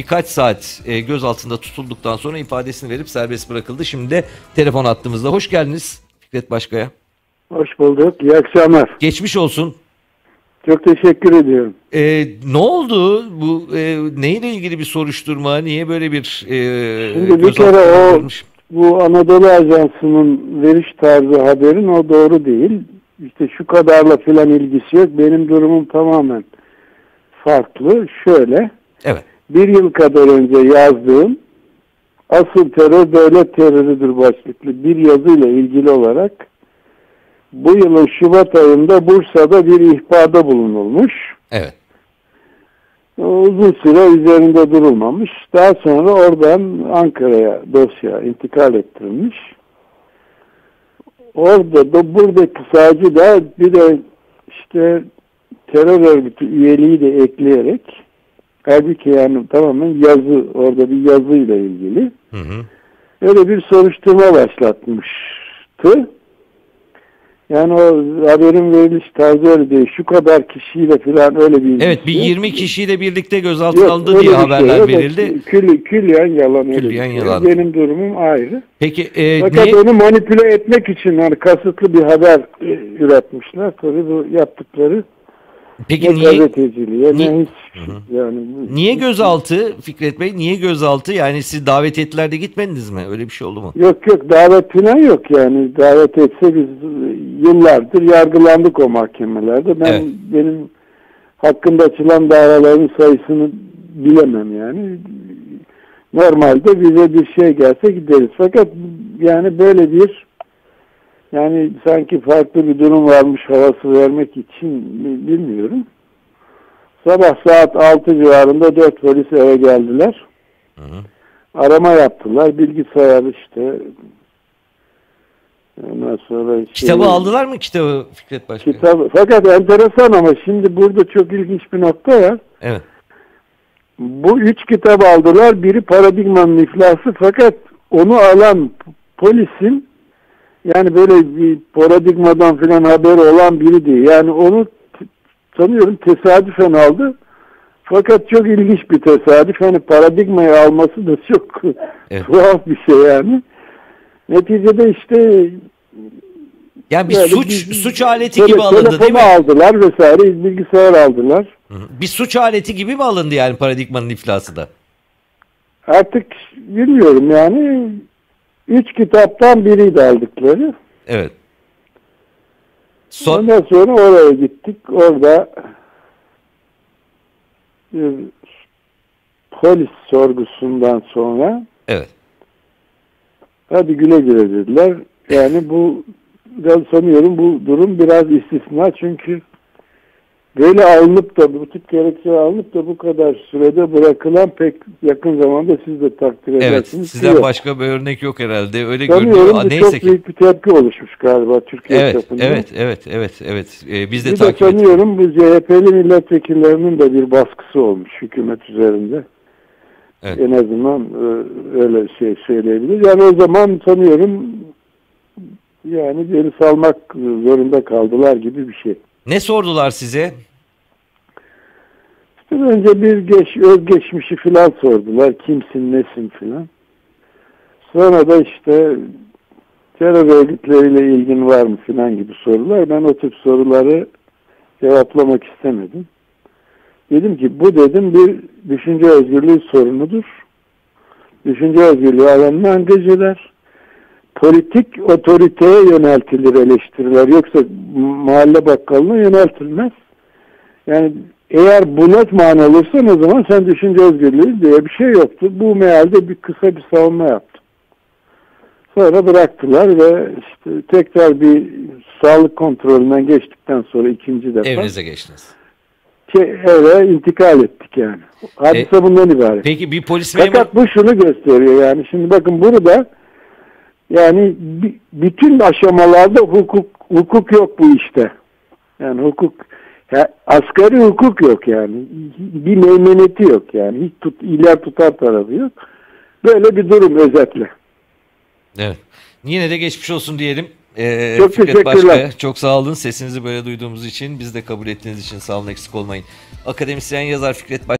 birkaç saat e, gözaltında tutulduktan sonra ifadesini verip serbest bırakıldı. Şimdi de telefon attığımızda. Hoş geldiniz Fikret Başkaya. Hoş bulduk. İyi akşamlar. Geçmiş olsun. Çok teşekkür ediyorum. E, ne oldu? Bu e, neyle ilgili bir soruşturma? Niye böyle bir e, Şimdi bir kere o- alınmış? Bu Anadolu Ajansı'nın veriş tarzı haberin o doğru değil. İşte şu kadarla filan ilgisi yok. Benim durumum tamamen farklı. Şöyle, Evet. Bir yıl kadar önce yazdığım asıl terör devlet terörüdür başlıklı bir yazıyla ilgili olarak bu yılın Şubat ayında Bursa'da bir ihbarda bulunulmuş. Evet. Uzun süre üzerinde durulmamış. Daha sonra oradan Ankara'ya dosya intikal ettirilmiş. Orada da buradaki savcı da bir de işte terör örgütü üyeliği de ekleyerek halbuki yani tamamen yazı orada bir yazıyla ilgili Hı hı. öyle bir soruşturma başlatmıştı. Yani o haberin veriliş tarzı öyle değil. Şu kadar kişiyle falan öyle bir Evet bir ilgisi yok. 20 kişiyle birlikte gözaltına Yok, alındı diye şey haberler yok. verildi. Kül, külliyen yalan. bir şey. yalan. Benim durumum ayrı. Peki e, Fakat niye, onu manipüle etmek için yani kasıtlı bir haber e, üretmişler. Tabii bu yaptıkları peki ne niye gazeteciliğe niye- ne hiç yani niye gözaltı Fikret Bey? Niye gözaltı? Yani siz davet ettiler de gitmediniz mi? Öyle bir şey oldu mu? Yok yok davet falan yok yani davet etse biz e, yıllardır yargılandık o mahkemelerde. Ben Evet. benim hakkında açılan davaların sayısını bilemem yani. Normalde bize bir şey gelse gideriz. Fakat yani böyle bir yani sanki farklı bir durum varmış havası vermek için bi- bilmiyorum. Sabah saat 6 civarında 4 polis eve geldiler. Hı hı. Arama yaptılar. Bilgisayar işte ondan sonra şey- Kitabı aldılar mı kitabı Fikret Başkan? Kitabı. Fakat enteresan ama şimdi burada çok ilginç bir nokta var. Evet. Bu üç kitap aldılar. Biri paradigmanın iflası fakat onu alan polisin yani böyle bir paradigmadan filan haberi olan biri değil. Yani onu sanıyorum tesadüfen aldı. Fakat çok ilginç bir tesadüf. Hani paradigmayı alması da çok Evet. tuhaf bir şey yani. Neticede işte Yani bir böyle suç bir- suç aleti gibi alındı değil mi? aldılar vesaire bilgisayar aldılar. Hı hı. Bir suç aleti gibi mi alındı yani paradigmanın iflası da? Artık bilmiyorum yani üç kitaptan biriydi aldıkları. Evet. Son, Ondan sonra oraya gittik. Orada bir polis sorgusundan sonra evet. hadi güle güle dediler. Yani bu biraz sanıyorum bu durum biraz istisna çünkü böyle alınıp da bu tip gerekçe alınıp da bu kadar sürede bırakılan pek yakın zamanda siz de takdir Evet. edersiniz. Sizden Yok. başka bir örnek yok herhalde. Öyle görünüyor. Neyse çok ki. büyük bir tepki oluşmuş galiba Türkiye Evet, çapında. evet, evet, evet, evet. Ee, biz de Bir de takip ettik. sanıyorum bu CHP'li milletvekillerinin de bir baskısı olmuş hükümet üzerinde. Evet. En azından e, öyle şey söyleyebiliriz. Yani o zaman sanıyorum yani geri salmak zorunda kaldılar gibi bir şey. Ne sordular size? Önce bir geç, özgeçmişi filan sordular. Kimsin, nesin filan. Sonra da işte terör örgütleriyle ilgin var mı filan gibi sorular. Ben o tip soruları cevaplamak istemedim. Dedim ki bu dedim bir düşünce özgürlüğü sorunudur. Düşünce özgürlüğü alanını eder. Politik otoriteye yöneltilir eleştiriler. Yoksa mahalle bakkalına yöneltilmez. Yani eğer buna mani olursan o zaman sen düşünce özgürlüğü diye bir şey yoktu. Bu mealde bir kısa bir savunma yaptım. Sonra bıraktılar ve işte tekrar bir sağlık kontrolünden geçtikten sonra ikinci defa Evinize geçtiniz. ki eve intikal ettik yani. Hadise bundan ibaret. Peki bir polis memuru... Fakat bu şunu gösteriyor yani şimdi bakın burada yani bütün aşamalarda hukuk hukuk yok bu işte. Yani hukuk ya, asgari hukuk yok yani. Bir meymeneti yok yani. Hiç tut, iler tutar tarafı yok. Böyle bir durum özetle. Evet. Yine de geçmiş olsun diyelim. Ee, Çok Fikret teşekkürler. Başkaya, çok sağ olun. Sesinizi böyle duyduğumuz için, biz de kabul ettiğiniz için sağ olun eksik olmayın. Akademisyen yazar Fikret Baş